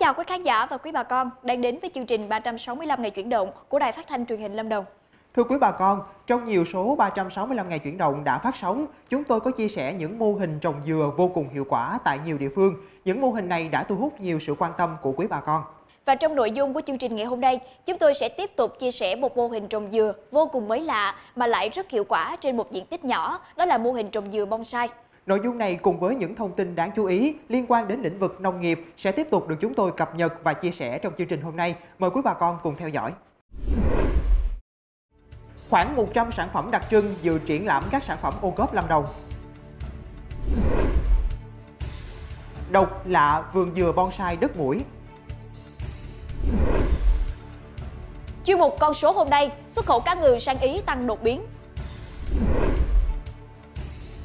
Chào quý khán giả và quý bà con đang đến với chương trình 365 ngày chuyển động của Đài Phát thanh Truyền hình Lâm Đồng. Thưa quý bà con, trong nhiều số 365 ngày chuyển động đã phát sóng, chúng tôi có chia sẻ những mô hình trồng dừa vô cùng hiệu quả tại nhiều địa phương. Những mô hình này đã thu hút nhiều sự quan tâm của quý bà con. Và trong nội dung của chương trình ngày hôm nay, chúng tôi sẽ tiếp tục chia sẻ một mô hình trồng dừa vô cùng mới lạ mà lại rất hiệu quả trên một diện tích nhỏ, đó là mô hình trồng dừa bonsai. Nội dung này cùng với những thông tin đáng chú ý liên quan đến lĩnh vực nông nghiệp sẽ tiếp tục được chúng tôi cập nhật và chia sẻ trong chương trình hôm nay. Mời quý bà con cùng theo dõi. Khoảng 100 sản phẩm đặc trưng dự triển lãm các sản phẩm ô cốp Lâm Đồng. Độc lạ vườn dừa bonsai đất mũi. Chuyên mục con số hôm nay, xuất khẩu cá ngừ sang Ý tăng đột biến.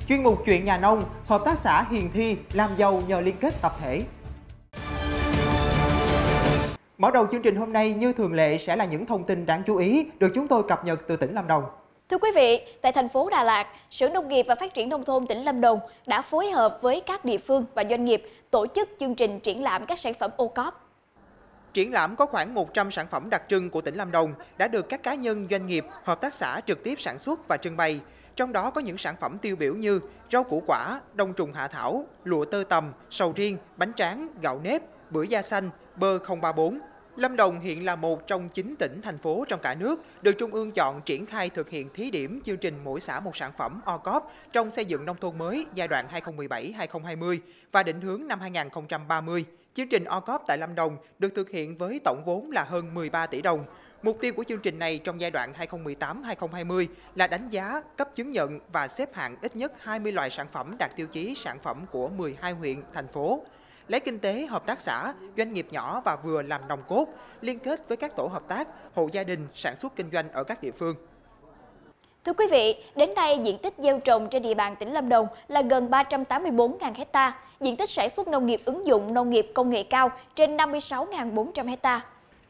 Chuyên mục chuyện nhà nông, hợp tác xã Hiền Thi làm giàu nhờ liên kết tập thể. Mở đầu chương trình hôm nay như thường lệ sẽ là những thông tin đáng chú ý được chúng tôi cập nhật từ tỉnh Lâm Đồng. Thưa quý vị, tại thành phố Đà Lạt, Sở Nông nghiệp và Phát triển Nông thôn tỉnh Lâm Đồng đã phối hợp với các địa phương và doanh nghiệp tổ chức chương trình triển lãm các sản phẩm ô cóp. Triển lãm có khoảng 100 sản phẩm đặc trưng của tỉnh Lâm Đồng đã được các cá nhân, doanh nghiệp, hợp tác xã trực tiếp sản xuất và trưng bày. Trong đó có những sản phẩm tiêu biểu như rau củ quả, đông trùng hạ thảo, lụa tơ tầm, sầu riêng, bánh tráng, gạo nếp, bưởi da xanh, bơ 034. Lâm Đồng hiện là một trong 9 tỉnh, thành phố trong cả nước được Trung ương chọn triển khai thực hiện thí điểm chương trình mỗi xã một sản phẩm OCOP trong xây dựng nông thôn mới giai đoạn 2017-2020 và định hướng năm 2030. Chương trình OCOP tại Lâm Đồng được thực hiện với tổng vốn là hơn 13 tỷ đồng. Mục tiêu của chương trình này trong giai đoạn 2018-2020 là đánh giá, cấp chứng nhận và xếp hạng ít nhất 20 loại sản phẩm đạt tiêu chí sản phẩm của 12 huyện, thành phố lấy kinh tế hợp tác xã, doanh nghiệp nhỏ và vừa làm nòng cốt, liên kết với các tổ hợp tác, hộ gia đình sản xuất kinh doanh ở các địa phương. Thưa quý vị, đến nay diện tích gieo trồng trên địa bàn tỉnh Lâm Đồng là gần 384.000 hecta, diện tích sản xuất nông nghiệp ứng dụng nông nghiệp công nghệ cao trên 56.400 hecta.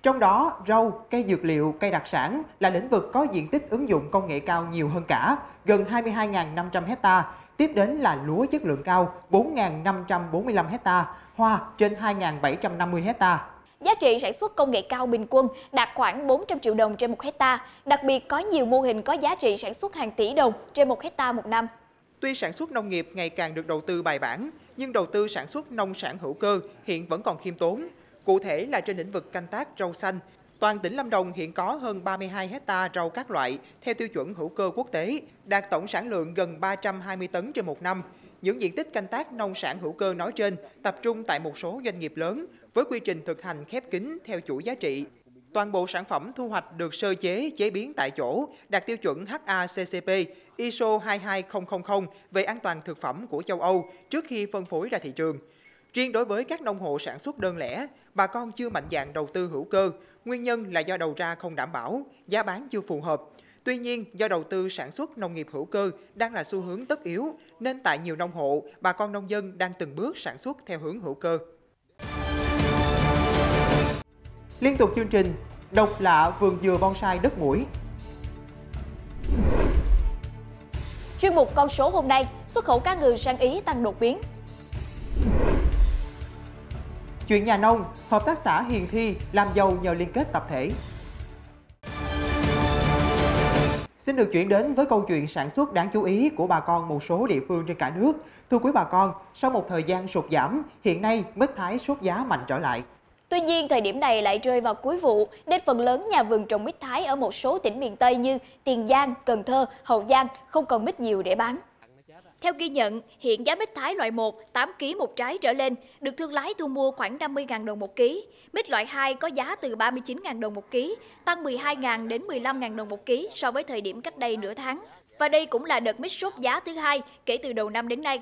Trong đó, rau, cây dược liệu, cây đặc sản là lĩnh vực có diện tích ứng dụng công nghệ cao nhiều hơn cả, gần 22.500 hecta. Tiếp đến là lúa chất lượng cao 4.545 hecta, hoa trên 2.750 hecta. Giá trị sản xuất công nghệ cao bình quân đạt khoảng 400 triệu đồng trên một hecta, đặc biệt có nhiều mô hình có giá trị sản xuất hàng tỷ đồng trên một hecta một năm. Tuy sản xuất nông nghiệp ngày càng được đầu tư bài bản, nhưng đầu tư sản xuất nông sản hữu cơ hiện vẫn còn khiêm tốn. Cụ thể là trên lĩnh vực canh tác rau xanh, toàn tỉnh Lâm Đồng hiện có hơn 32 hecta rau các loại theo tiêu chuẩn hữu cơ quốc tế, đạt tổng sản lượng gần 320 tấn trên một năm. Những diện tích canh tác nông sản hữu cơ nói trên tập trung tại một số doanh nghiệp lớn với quy trình thực hành khép kín theo chuỗi giá trị. Toàn bộ sản phẩm thu hoạch được sơ chế, chế biến tại chỗ, đạt tiêu chuẩn HACCP, ISO 22000 về an toàn thực phẩm của châu Âu trước khi phân phối ra thị trường. Riêng đối với các nông hộ sản xuất đơn lẻ, bà con chưa mạnh dạng đầu tư hữu cơ, nguyên nhân là do đầu ra không đảm bảo, giá bán chưa phù hợp. Tuy nhiên, do đầu tư sản xuất nông nghiệp hữu cơ đang là xu hướng tất yếu, nên tại nhiều nông hộ, bà con nông dân đang từng bước sản xuất theo hướng hữu cơ. Liên tục chương trình, độc lạ vườn dừa bonsai đất mũi. Chuyên mục con số hôm nay, xuất khẩu cá ngừ sang Ý tăng đột biến. Chuyện nhà nông, hợp tác xã Hiền Thi làm giàu nhờ liên kết tập thể. Xin được chuyển đến với câu chuyện sản xuất đáng chú ý của bà con một số địa phương trên cả nước. Thưa quý bà con, sau một thời gian sụt giảm, hiện nay mít thái sốt giá mạnh trở lại. Tuy nhiên, thời điểm này lại rơi vào cuối vụ, nên phần lớn nhà vườn trồng mít thái ở một số tỉnh miền Tây như Tiền Giang, Cần Thơ, Hậu Giang không còn mít nhiều để bán. Theo ghi nhận, hiện giá mít thái loại 1, 8 kg một trái trở lên, được thương lái thu mua khoảng 50.000 đồng một ký. Mít loại 2 có giá từ 39.000 đồng một ký, tăng 12.000 đến 15.000 đồng một ký so với thời điểm cách đây nửa tháng. Và đây cũng là đợt mít sốt giá thứ hai kể từ đầu năm đến nay.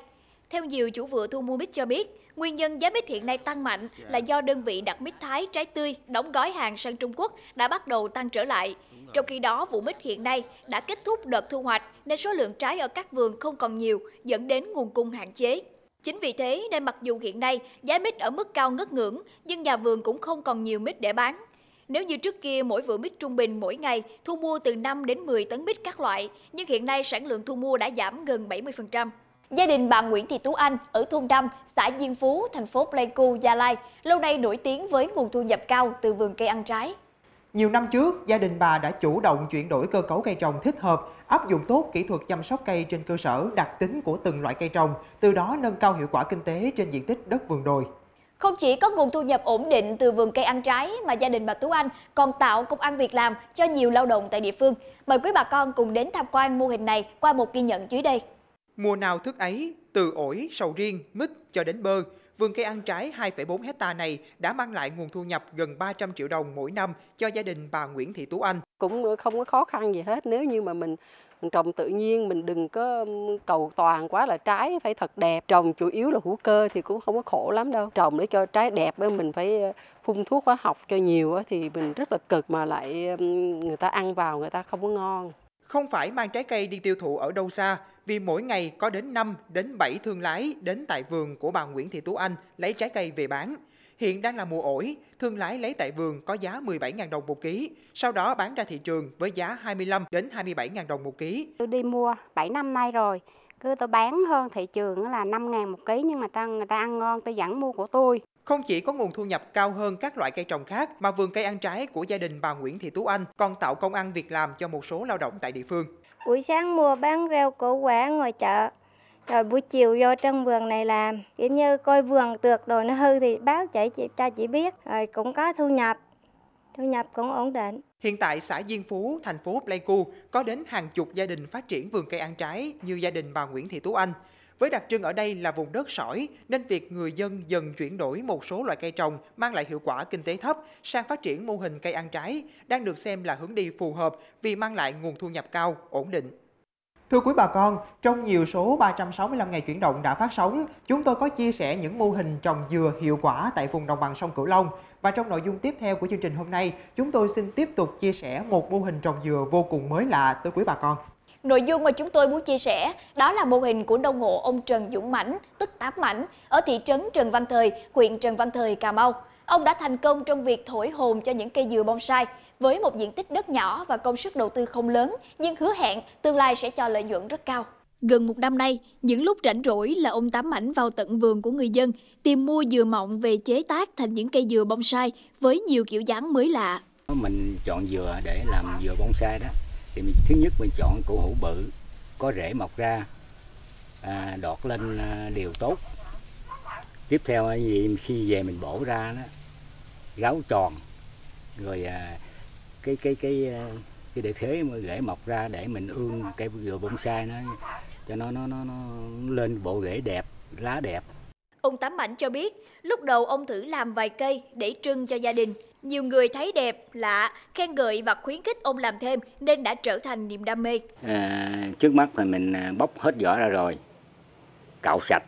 Theo nhiều chủ vựa thu mua mít cho biết, nguyên nhân giá mít hiện nay tăng mạnh là do đơn vị đặt mít thái trái tươi đóng gói hàng sang Trung Quốc đã bắt đầu tăng trở lại. Trong khi đó, vụ mít hiện nay đã kết thúc đợt thu hoạch nên số lượng trái ở các vườn không còn nhiều, dẫn đến nguồn cung hạn chế. Chính vì thế nên mặc dù hiện nay giá mít ở mức cao ngất ngưỡng, nhưng nhà vườn cũng không còn nhiều mít để bán. Nếu như trước kia mỗi vựa mít trung bình mỗi ngày thu mua từ 5 đến 10 tấn mít các loại, nhưng hiện nay sản lượng thu mua đã giảm gần 70%. Gia đình bà Nguyễn Thị Tú Anh ở thôn Đâm, xã Diên Phú, thành phố Pleiku, Gia Lai, lâu nay nổi tiếng với nguồn thu nhập cao từ vườn cây ăn trái. Nhiều năm trước, gia đình bà đã chủ động chuyển đổi cơ cấu cây trồng thích hợp, áp dụng tốt kỹ thuật chăm sóc cây trên cơ sở đặc tính của từng loại cây trồng, từ đó nâng cao hiệu quả kinh tế trên diện tích đất vườn đồi. Không chỉ có nguồn thu nhập ổn định từ vườn cây ăn trái mà gia đình bà Tú Anh còn tạo công ăn việc làm cho nhiều lao động tại địa phương. Mời quý bà con cùng đến tham quan mô hình này qua một ghi nhận dưới đây. Mùa nào thức ấy, từ ổi, sầu riêng, mít cho đến bơ, vườn cây ăn trái 2,4 hecta này đã mang lại nguồn thu nhập gần 300 triệu đồng mỗi năm cho gia đình bà Nguyễn Thị Tú Anh. Cũng không có khó khăn gì hết nếu như mà mình trồng tự nhiên mình đừng có cầu toàn quá là trái phải thật đẹp. Trồng chủ yếu là hữu cơ thì cũng không có khổ lắm đâu. Trồng để cho trái đẹp mình phải ờ, phun thuốc hóa học cho nhiều thì mình rất là cực mà lại người ta ăn vào người ta không có ngon không phải mang trái cây đi tiêu thụ ở đâu xa, vì mỗi ngày có đến 5 đến 7 thương lái đến tại vườn của bà Nguyễn Thị Tú Anh lấy trái cây về bán. Hiện đang là mùa ổi, thương lái lấy tại vườn có giá 17.000 đồng một ký, sau đó bán ra thị trường với giá 25 đến 27.000 đồng một ký. Tôi đi mua 7 năm nay rồi, cứ tôi bán hơn thị trường là 5.000 một ký nhưng mà ta, người ta ăn ngon tôi vẫn mua của tôi. Không chỉ có nguồn thu nhập cao hơn các loại cây trồng khác mà vườn cây ăn trái của gia đình bà Nguyễn Thị Tú Anh còn tạo công ăn việc làm cho một số lao động tại địa phương. Buổi sáng mua bán rau củ quả ngoài chợ, rồi buổi chiều vô trong vườn này làm, kiểu như coi vườn tược đồ nó hư thì báo chạy chị cha chỉ biết, rồi cũng có thu nhập, thu nhập cũng ổn định. Hiện tại xã Diên Phú, thành phố Pleiku có đến hàng chục gia đình phát triển vườn cây ăn trái như gia đình bà Nguyễn Thị Tú Anh. Với đặc trưng ở đây là vùng đất sỏi nên việc người dân dần chuyển đổi một số loại cây trồng mang lại hiệu quả kinh tế thấp sang phát triển mô hình cây ăn trái đang được xem là hướng đi phù hợp vì mang lại nguồn thu nhập cao, ổn định. Thưa quý bà con, trong nhiều số 365 ngày chuyển động đã phát sóng, chúng tôi có chia sẻ những mô hình trồng dừa hiệu quả tại vùng đồng bằng sông Cửu Long. Và trong nội dung tiếp theo của chương trình hôm nay, chúng tôi xin tiếp tục chia sẻ một mô hình trồng dừa vô cùng mới lạ tới quý bà con. Nội dung mà chúng tôi muốn chia sẻ đó là mô hình của nông hộ ông Trần Dũng Mãnh, tức Tám Mãnh, ở thị trấn Trần Văn Thời, huyện Trần Văn Thời, Cà Mau. Ông đã thành công trong việc thổi hồn cho những cây dừa bonsai với một diện tích đất nhỏ và công suất đầu tư không lớn, nhưng hứa hẹn tương lai sẽ cho lợi nhuận rất cao. Gần một năm nay, những lúc rảnh rỗi là ông Tám Mảnh vào tận vườn của người dân, tìm mua dừa mọng về chế tác thành những cây dừa bonsai với nhiều kiểu dáng mới lạ. Mình chọn dừa để làm dừa bonsai đó, thì mình, thứ nhất mình chọn củ hủ bự, có rễ mọc ra, à, đọt lên à, đều tốt. Tiếp theo gì? Khi về mình bổ ra đó, ráo tròn, rồi à, cái cái cái à, cái để thế mà rễ mọc ra để mình ương cây dừa bonsai nó cho nó nó nó, nó lên bộ rễ đẹp lá đẹp. Ông tám mạnh cho biết lúc đầu ông thử làm vài cây để trưng cho gia đình nhiều người thấy đẹp lạ khen ngợi và khuyến khích ông làm thêm nên đã trở thành niềm đam mê. À, trước mắt thì mình à, bóc hết vỏ ra rồi cạo sạch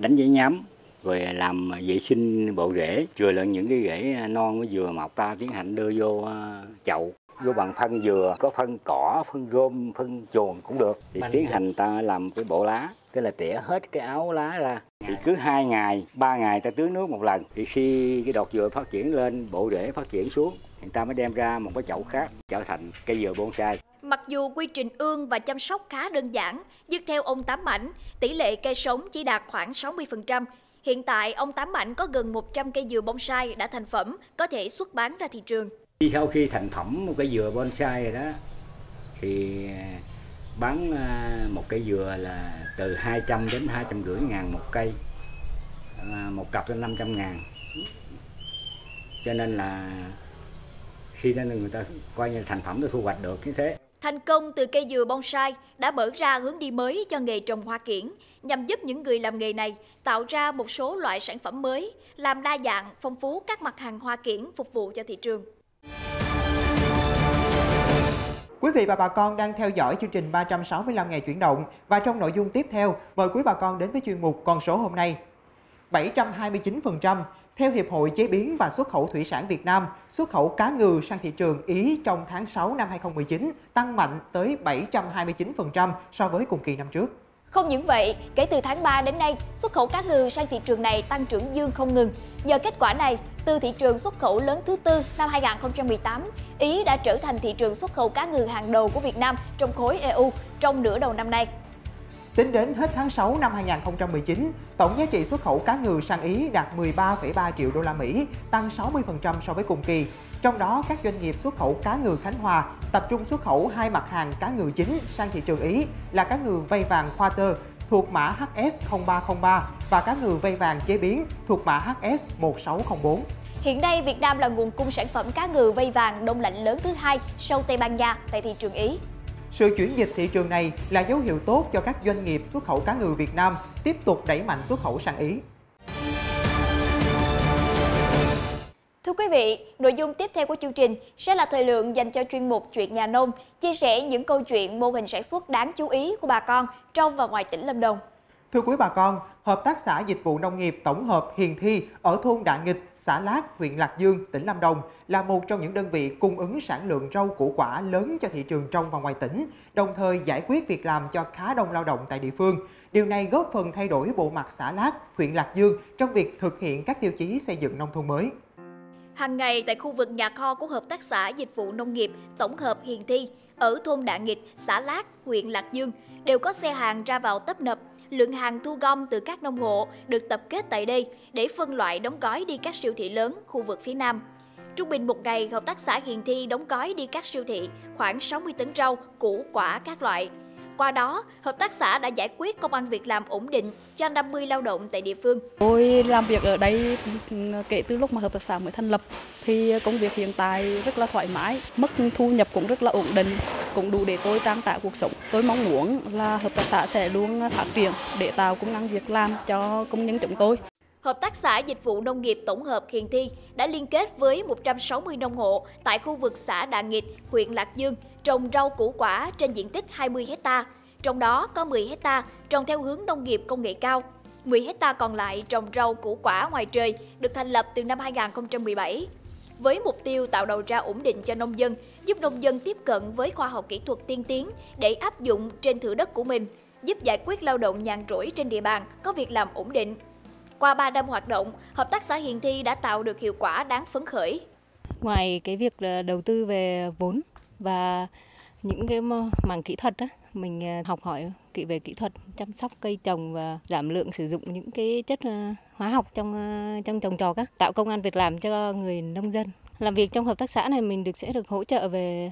đánh giấy nhám rồi làm vệ sinh bộ rễ chừa lại những cái rễ à, non vừa mọc ta tiến hành đưa vô à, chậu vô bằng phân dừa có phân cỏ phân gôm phân chuồng cũng được. Thì tiến hành ta làm cái bộ lá. Tức là tỉa hết cái áo lá ra. Thì cứ hai ngày ba ngày ta tưới nước một lần. Thì khi cái đọt dừa phát triển lên bộ rễ phát triển xuống người ta mới đem ra một cái chậu khác trở thành cây dừa bonsai. Mặc dù quy trình ương và chăm sóc khá đơn giản, nhưng theo ông Tám Mảnh, tỷ lệ cây sống chỉ đạt khoảng 60%. Hiện tại, ông Tám Mảnh có gần 100 cây dừa bonsai đã thành phẩm, có thể xuất bán ra thị trường. Sau khi thành phẩm một cái dừa bonsai rồi đó thì à, bán à, một cây dừa là từ 200 đến 250 ngàn một cây. À, một cặp lên 500 ngàn. Cho nên là khi nên người ta coi như thành phẩm nó thu hoạch được như thế. Thành công từ cây dừa bonsai đã mở ra hướng đi mới cho nghề trồng hoa kiển, nhằm giúp những người làm nghề này tạo ra một số loại sản phẩm mới, làm đa dạng, phong phú các mặt hàng hoa kiển phục vụ cho thị trường. Quý vị và bà con đang theo dõi chương trình 365 ngày chuyển động và trong nội dung tiếp theo, mời quý bà con đến với chuyên mục con số hôm nay. 729% theo Hiệp hội Chế biến và Xuất khẩu Thủy sản Việt Nam, xuất khẩu cá ngừ sang thị trường Ý trong tháng 6 năm 2019 tăng mạnh tới 729% so với cùng kỳ năm trước. Không những vậy, kể từ tháng 3 đến nay, xuất khẩu cá ngừ sang thị trường này tăng trưởng dương không ngừng. Nhờ kết quả này, từ thị trường xuất khẩu lớn thứ tư năm 2018, Ý đã trở thành thị trường xuất khẩu cá ngừ hàng đầu của Việt Nam trong khối EU trong nửa đầu năm nay. Tính đến hết tháng 6 năm 2019, tổng giá trị xuất khẩu cá ngừ sang Ý đạt 13,3 triệu đô la Mỹ, tăng 60% so với cùng kỳ. Trong đó, các doanh nghiệp xuất khẩu cá ngừ Khánh Hòa tập trung xuất khẩu hai mặt hàng cá ngừ chính sang thị trường Ý là cá ngừ vây vàng Quarter thuộc mã HS0303 và cá ngừ vây vàng chế biến thuộc mã HS1604. Hiện nay, Việt Nam là nguồn cung sản phẩm cá ngừ vây vàng đông lạnh lớn thứ hai sau Tây Ban Nha tại thị trường Ý. Sự chuyển dịch thị trường này là dấu hiệu tốt cho các doanh nghiệp xuất khẩu cá ngừ Việt Nam tiếp tục đẩy mạnh xuất khẩu sang Ý. Thưa quý vị, nội dung tiếp theo của chương trình sẽ là thời lượng dành cho chuyên mục Chuyện nhà nông, chia sẻ những câu chuyện mô hình sản xuất đáng chú ý của bà con trong và ngoài tỉnh Lâm Đồng. Thưa quý bà con, Hợp tác xã Dịch vụ Nông nghiệp Tổng hợp Hiền Thi ở thôn Đạ Nghịch, xã Lát, huyện Lạc Dương, tỉnh Lâm Đồng là một trong những đơn vị cung ứng sản lượng rau củ quả lớn cho thị trường trong và ngoài tỉnh, đồng thời giải quyết việc làm cho khá đông lao động tại địa phương. Điều này góp phần thay đổi bộ mặt xã Lát, huyện Lạc Dương trong việc thực hiện các tiêu chí xây dựng nông thôn mới. Hàng ngày tại khu vực nhà kho của Hợp tác xã Dịch vụ Nông nghiệp Tổng hợp Hiền Thi ở thôn Đạ Nghịch, xã Lát, huyện Lạc Dương đều có xe hàng ra vào tấp nập lượng hàng thu gom từ các nông hộ được tập kết tại đây để phân loại đóng gói đi các siêu thị lớn khu vực phía Nam. Trung bình một ngày, Hợp tác xã Hiền Thi đóng gói đi các siêu thị khoảng 60 tấn rau, củ, quả các loại. Qua đó, hợp tác xã đã giải quyết công ăn việc làm ổn định cho 50 lao động tại địa phương. Tôi làm việc ở đây ừ, kể từ lúc mà hợp tác xã mới thành lập thì công việc hiện tại rất là thoải mái, mức thu nhập cũng rất là ổn định, cũng đủ để tôi trang trải cuộc sống. Tôi mong muốn là hợp tác xã sẽ luôn phát triển để tạo công ăn việc làm cho công nhân chúng tôi. Hợp tác xã Dịch vụ Nông nghiệp Tổng hợp Hiền Thi đã liên kết với 160 nông hộ tại khu vực xã Đà Nghịch, huyện Lạc Dương trồng rau củ quả trên diện tích 20 hecta, trong đó có 10 hecta trồng theo hướng nông nghiệp công nghệ cao. 10 hecta còn lại trồng rau củ quả ngoài trời được thành lập từ năm 2017 với mục tiêu tạo đầu ra ổn định cho nông dân, giúp nông dân tiếp cận với khoa học kỹ thuật tiên tiến để áp dụng trên thửa đất của mình, giúp giải quyết lao động nhàn rỗi trên địa bàn có việc làm ổn định. Qua 3 năm hoạt động, Hợp tác xã Hiền Thi đã tạo được hiệu quả đáng phấn khởi. Ngoài cái việc đầu tư về vốn và những cái mảng kỹ thuật đó, mình à, học hỏi kỹ về kỹ thuật chăm sóc cây trồng và giảm lượng sử dụng những cái chất à, hóa học trong à, trong trồng trọt á, tạo công an việc làm cho người nông dân. Làm việc trong hợp tác xã này mình được sẽ được hỗ trợ về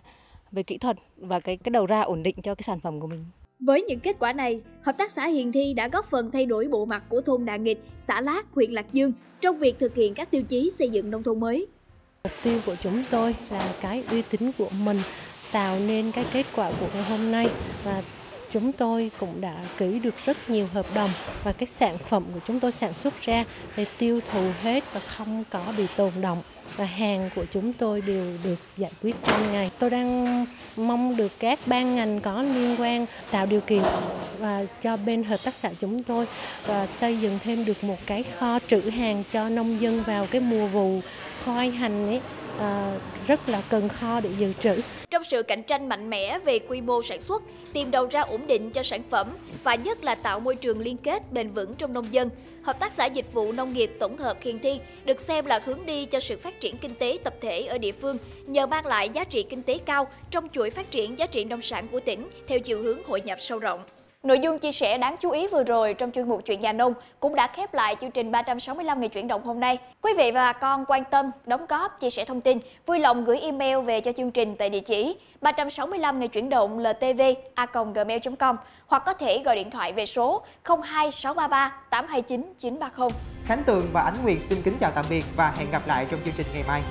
về kỹ thuật và cái cái đầu ra ổn định cho cái sản phẩm của mình. Với những kết quả này, Hợp tác xã Hiền Thi đã góp phần thay đổi bộ mặt của thôn Đà Nghịch, xã Lát, huyện Lạc Dương trong việc thực hiện các tiêu chí xây dựng nông thôn mới. Mục tiêu của chúng tôi là cái uy tín của mình tạo nên cái kết quả của ngày hôm nay và chúng tôi cũng đã ký được rất nhiều hợp đồng và cái sản phẩm của chúng tôi sản xuất ra để tiêu thụ hết và không có bị tồn động và hàng của chúng tôi đều được giải quyết trong ngày. Tôi đang mong được các ban ngành có liên quan tạo điều kiện và cho bên hợp tác xã chúng tôi và xây dựng thêm được một cái kho trữ hàng cho nông dân vào cái mùa vụ khoai hành ấy à, rất là cần kho để dự trữ. Sự cạnh tranh mạnh mẽ về quy mô sản xuất, tìm đầu ra ổn định cho sản phẩm và nhất là tạo môi trường liên kết bền vững trong nông dân, Hợp tác xã Dịch vụ Nông nghiệp Tổng hợp Hiền Thi được xem là hướng đi cho sự phát triển kinh tế tập thể ở địa phương nhờ mang lại giá trị kinh tế cao trong chuỗi phát triển giá trị nông sản của tỉnh theo chiều hướng hội nhập sâu rộng. Nội dung chia sẻ đáng chú ý vừa rồi trong chuyên mục Chuyện nhà nông cũng đã khép lại chương trình 365 ngày chuyển động hôm nay. Quý vị và con quan tâm, đóng góp, chia sẻ thông tin, vui lòng gửi email về cho chương trình tại địa chỉ 365 ngày chuyển động ltv@gmail.com hoặc có thể gọi điện thoại về số 02633 829 930. Khánh Tường và Ánh Nguyệt xin kính chào tạm biệt và hẹn gặp lại trong chương trình ngày mai.